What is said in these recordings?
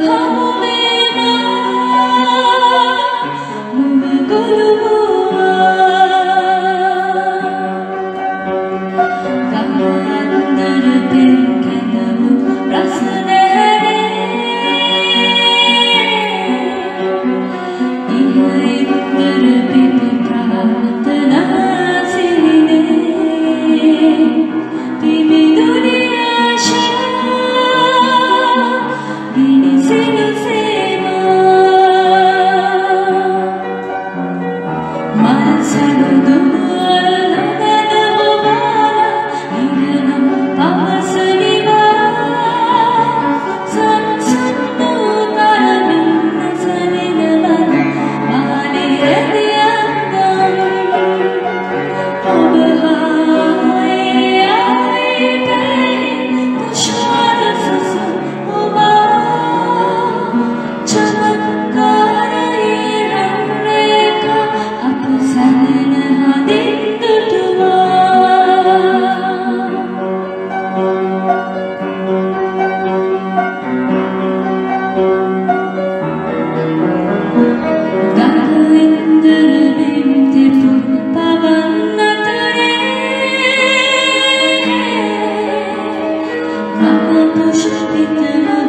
love.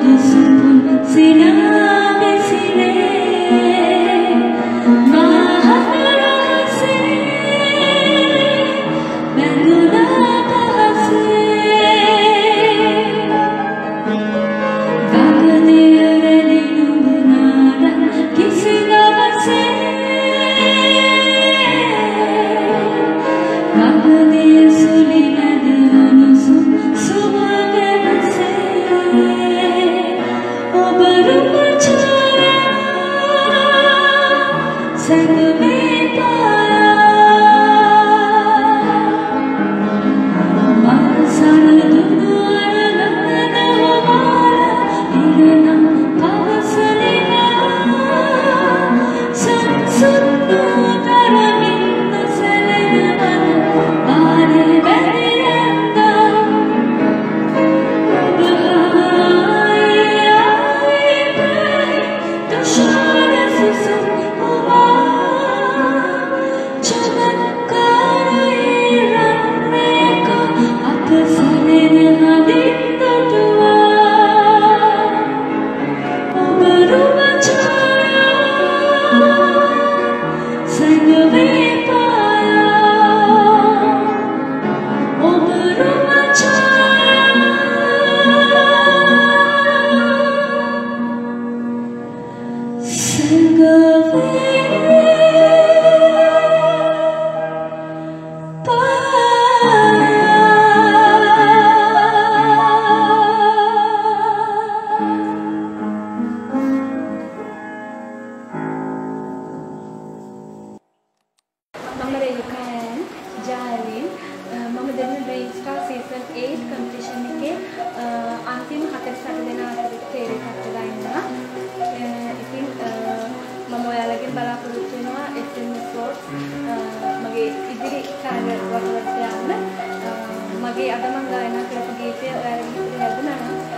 不想谈情 You. මම රේණුකායන් ජාලින් මම දෙන ඩ්‍රීම් ස්ටාර් සීසන් 8 කම්පිටිෂන් එකේ අන්තිම 48 දෙනා අතරේ තේරෙකට ගන්නවා. ඉතින් මම ඔයාලගෙන් බලාපොරොත්තු වෙනවා FM sports මගේ ඉදිරි කාර්යවලට යන්න. මගේ අද මම ගායනා කරපු ගීතය ඔයාලගෙන් ඉදිරියට යන්න.